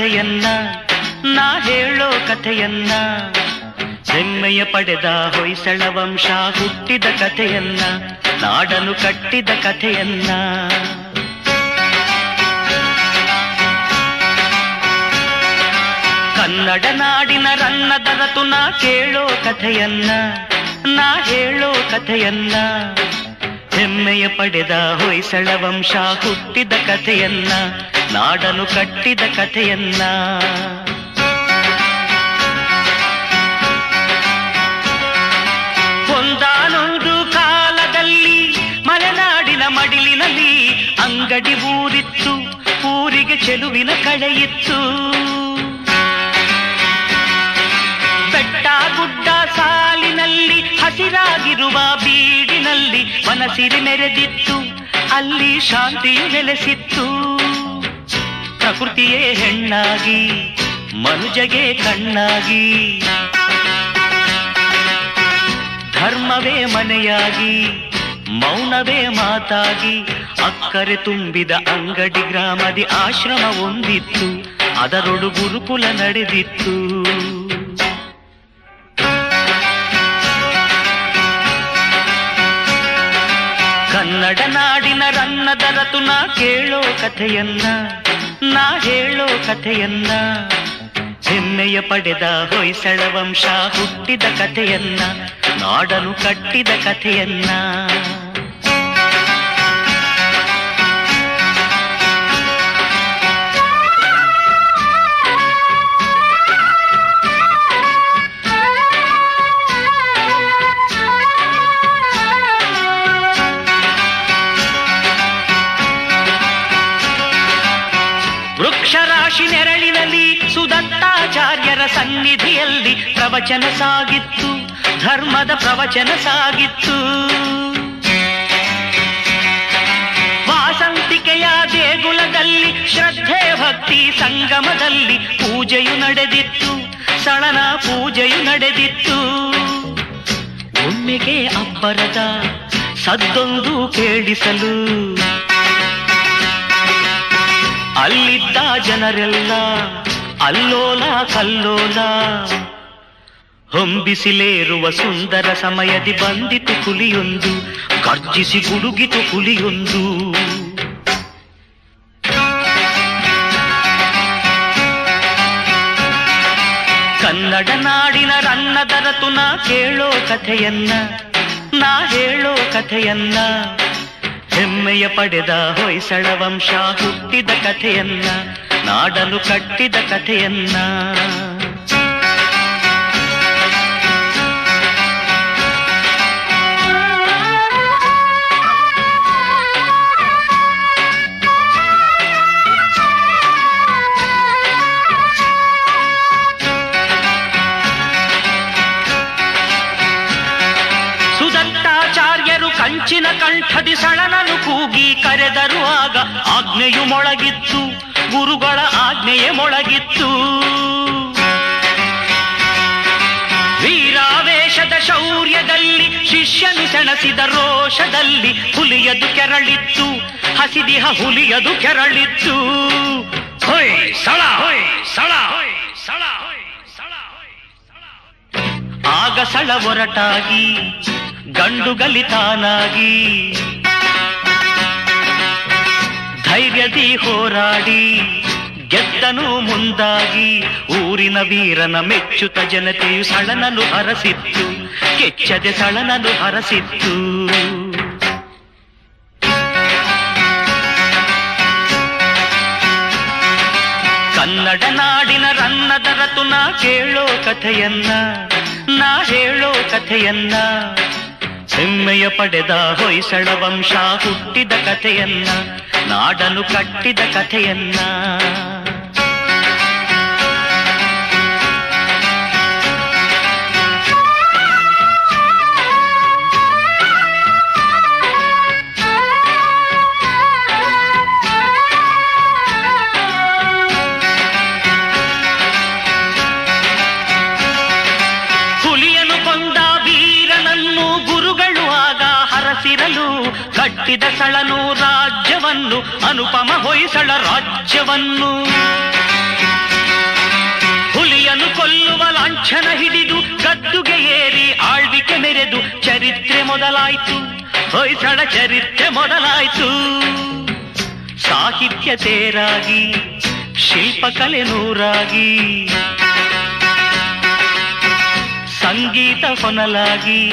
ಕಥೆಯನ್ನ, ನಾ ಹೇಳೋ ಕಥೆಯನ್ನ. ಹೆಮ್ಮೆಯ ಪಡೆದ ಹೊಯ್ಸಳ ವಂಶ ಹುಟ್ಟಿದ ಕಥೆಯನ್ನ, ನಾಡನು ಕಟ್ಟಿದ ಕಥೆಯನ್ನ. ಕನ್ನಡ ನಾಡಿನ ರನ್ನದರತು ನಾ ಕೇಳೋ ಕಥೆಯನ್ನ, ನಾ ಹೇಳೋ ಕಥೆಯನ್ನ. ಹೆಮ್ಮೆಯ ಪಡೆದ ಹೊಯ್ಸಳ ವಂಶ ಹುಟ್ಟಿದ ಕಥೆಯನ್ನ ನಾಡನು ಕಟ್ಟಿದ ಕಥೆಯನ್ನ. ಒಂದಾನೊಂದು ಕಾಲದಲ್ಲಿ ಮಲೆನಾಡಿನ ಮಡಿಲಿನಲ್ಲಿ ಅಂಗಡಿ ಊರಿತ್ತು, ಊರಿಗೆ ಚೆಲುವಿನ ಕಳೆಯಿತ್ತು. ಬೆಟ್ಟ ಗುಡ್ಡ ಸಾಲಿನಲ್ಲಿ ಹಸಿರಾಗಿರುವ ಬೀಡಿನಲ್ಲಿ ಮನಸಿರಿ ಮೆರೆದಿತ್ತು, ಅಲ್ಲಿ ಶಾಂತಿಯು ನೆಲೆಸಿತ್ತು. ಪ್ರಕೃತಿಯೇ ಹೆಣ್ಣಾಗಿ, ಮನುಜಗೆ ಕಣ್ಣಾಗಿ. ಧರ್ಮವೇ ಮನೆಯಾಗಿ, ಮೌನವೇ ಮಾತಾಗಿ, ಅಕ್ಕರೆ ತುಂಬಿದ ಅಂಗಡಿ ಗ್ರಾಮದಿ ಆಶ್ರಮ ಹೊಂದಿತ್ತು ಅದರೊಡು ಗುರುಕುಲ ನಡೆದಿತ್ತು. ಕನ್ನಡ ನಾಡಿನ ರನ್ನ ದರತು ನಾ ಕೇಳೋ ಕಥೆಯನ್ನ ನಾ ಹೇಳೋ ಕಥೆಯನ್ನ ಹೆಮ್ಮೆಯ ಪಡೆದ ಹೊಯ್ಸಳ ವಂಶ ಹುಟ್ಟಿದ ಕಥೆಯನ್ನ ನಾಡನು ಕಟ್ಟಿದ ಕಥೆಯನ್ನ. ವೃಕ್ಷರಾಶಿ ನೆರಳಿನಲ್ಲಿ ಸುದತ್ತಾಚಾರ್ಯರ ಸನ್ನಿಧಿಯಲ್ಲಿ ಪ್ರವಚನ ಸಾಗಿತ್ತು, ಧರ್ಮದ ಪ್ರವಚನ ಸಾಗಿತ್ತು. ವಾಸಂತಿಕೆಯ ದೇಗುಲದಲ್ಲಿ ಶ್ರದ್ಧೆ ಭಕ್ತಿ ಸಂಗಮದಲ್ಲಿ ಪೂಜೆಯು ನಡೆದಿತ್ತು, ಸಳನ ಪೂಜೆಯು ನಡೆದಿತ್ತು. ಒಮ್ಮೆಗೆ ಅಬ್ಬರದ ಸದ್ದೊಂದು ಕೇಳಿಸಲು ಅಲ್ಲಿದ್ದ ಜನರೆಲ್ಲ, ಅಲ್ಲೋಲ ಕಲ್ಲೋಲ. ಹೊಂಬಿಸಿಲೇರುವ ಸುಂದರ ಸಮಯದಿ ಬಂದಿತು ಹುಲಿಯೊಂದು ಗರ್ಜಿಸಿ ಗುಡುಗಿತು ಹುಲಿಯೊಂದು ಕನ್ನಡ ನಾಡಿನ ರನ್ನ ದರತು ನಾ ಕೇಳೋ ಕಥೆಯನ್ನ, ನಾ ಹೇಳೋ ಕಥೆಯನ್ನ. ಹೆಮ್ಮೆಯ ಪಡೆದ ಹೊಯ್ಸಳ ವಂಶ ಹುಟ್ಟಿದ ಕಥೆಯನ್ನ ನಾಡನು ಕಟ್ಟಿದ ಕಥೆಯನ್ನ. ಕಂಠದಿ ಸಳನನು ಕೂಗಿ ಕರೆದರು ಆಗ ಆಜ್ಞೆಯು ಮೊಳಗಿತ್ತು, ಗುರುಗಳ ಆಜ್ಞೆಯೇ ಮೊಳಗಿತ್ತು. ವೀರಾವೇಶದ ಶೌರ್ಯದಲ್ಲಿ ಶಿಷ್ಯನು ಸೆಣಸಿದ ರೋಷದಲ್ಲಿ ಹುಲಿಯದು ಕೆರಳಿತ್ತು, ಹಸಿದಿಹ ಹುಲಿಯದು ಕೆರಳಿತ್ತು. ಹೊಯ್ ಸಳ ಹೊಯ್ ಸಳ ಹೊಯ್ ಸಳ ಹೊಯ್ ಸಳ ಹೊಯ್ ಸಳ. ಆಗ ಸಳ ಒರಟಾಗಿ, ಗಂಡು ಗಲಿತಾನಾಗಿ ಧೈರ್ಯದಿ ಹೋರಾಡಿ, ಗೆದ್ದನು ಮುಂದಾಗಿ. ಊರಿನ ವೀರನ ಮೆಚ್ಚುತ ಜನತೆಯು ಸಳನಲು ಹರಸಿತ್ತು, ಕೆಚ್ಚದೆ ಸಳನಲು ಹರಸಿತ್ತು. ಕನ್ನಡ ನಾಡಿನ ರನ್ನದರತು ನಾ ಕೇಳೋ ಕಥೆಯನ್ನ, ನಾ ಹೇಳೋ ಕಥೆಯನ್ನ. ಹೆಮ್ಮೆಯ ಪಡೆದ ಹೊಯ್ಸಳ ವಂಶ ಹುಟ್ಟಿದ ಕಥೆಯನ್ನ ನಾಡನು ಕಟ್ಟಿದ ಕಥೆಯನ್ನ ಕಟ್ಟಿದ ಸಳನು ರಾಜ್ಯವನ್ನು, ಅನುಪಮ ಹೊಯ್ಸಳ ರಾಜ್ಯವನ್ನು. ಹುಲಿಯನ್ನು ಕೊಲ್ಲುವ ಲಾಂಛನ ಹಿಡಿದು, ಗದ್ದುಗೆ ಏರಿ ಆಳ್ವಿಕೆ ಮೆರೆದು ಚರಿತ್ರೆ ಮೊದಲಾಯಿತು. ಹೊಯ್ಸಳ ಚರಿತ್ರೆ ಮೊದಲಾಯಿತು. ಸಾಹಿತ್ಯ ತೇರಾಗಿ ಶಿಲ್ಪಕಲೆ ನೂರಾಗಿ. ಸಂಗೀತ ಹೊನಲಾಗಿ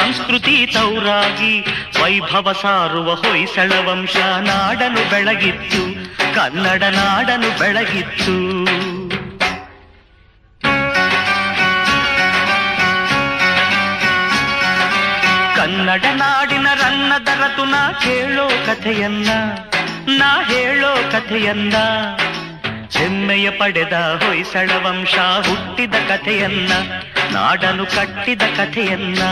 ಸಂಸ್ಕೃತಿ ತೌರಾಗಿ ವೈಭವ ಸಾರುವ ಹೊಯ್ಸಳ ವಂಶ ನಾಡನು ಬೆಳಗಿತ್ತು, ಕನ್ನಡ ನಾಡನು ಬೆಳಗಿತ್ತು. ಕನ್ನಡ ನಾಡಿನ ರನ್ನದರತು ನಾ ಕೇಳೋ ಕಥೆಯನ್ನ, ನಾ ಹೇಳೋ ಕಥೆಯನ್ನ. ಹೆಮ್ಮೆಯ ಪಡೆದ ಹೊಯ್ಸಳ ವಂಶ ಹುಟ್ಟಿದ ಕಥೆಯನ್ನ ನಾಡನು ಕಟ್ಟಿದ ಕಥೆಯನ್ನ.